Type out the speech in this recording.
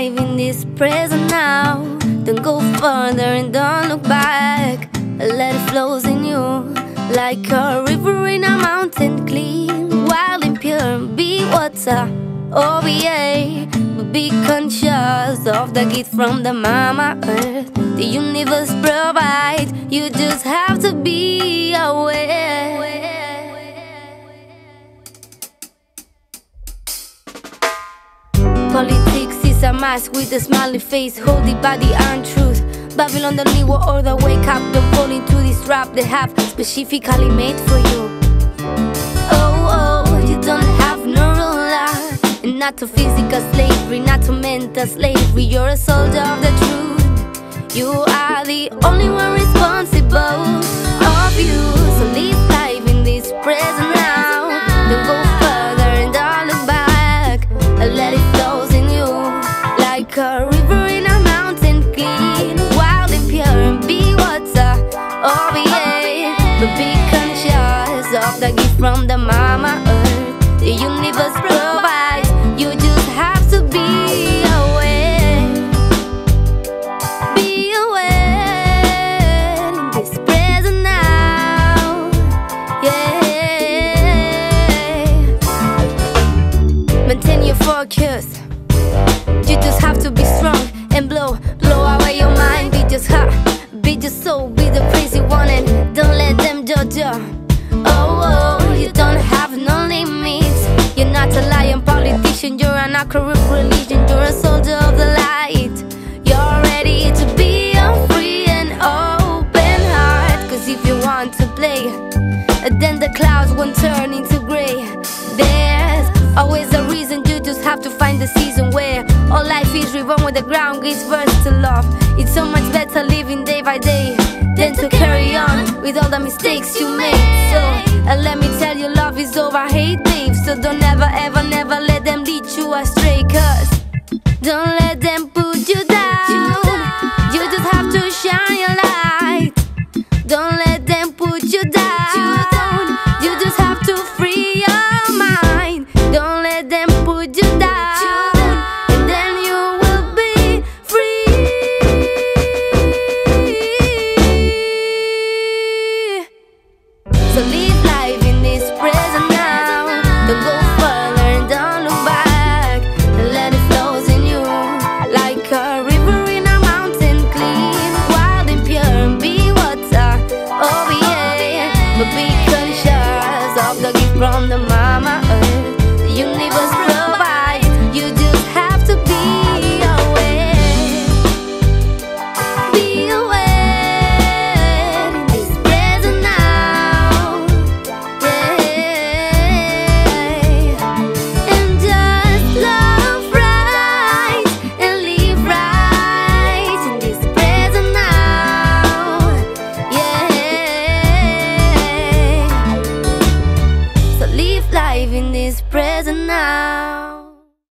in this present now. Don't go further and don't look back. Let it flows in you like a river in a mountain, clean, wild and pure. Be water, oh yeah. But be conscious of the gift from the Mama Earth. The universe provides. You just have to be aware. Politics a mask with a smiley face, holding body and truth. Babylon need war or the wake up, don't fall into this trap they have specifically made for you. Oh, oh, you don't have no ruler, and not to physical slavery, not to mental slavery. You're a soldier of the truth. You are the only one responsible of you. So live life in this present from the Mama Earth. The universe provides. You just have to be strong and blow, blow away your mind. Be just hot, be just so, be the crazy one, and don't let them judge you. Oh, oh, you don't have no limits. You're not a lion politician, you're an accurate religion, you're a soldier of the light. You're ready to be a free and open heart. Cause if you want to play, then the clouds won't turn into gray. There's always a reason, you just have to find the season where the ground gives words to love. It's so much better living day by day than to carry on with all the mistakes you made. So, and let me tell you, love is over hate, babe. So don't ever, ever, never let them lead you astray. Cause don't let them put you down. You just have to shine. from the Dadah.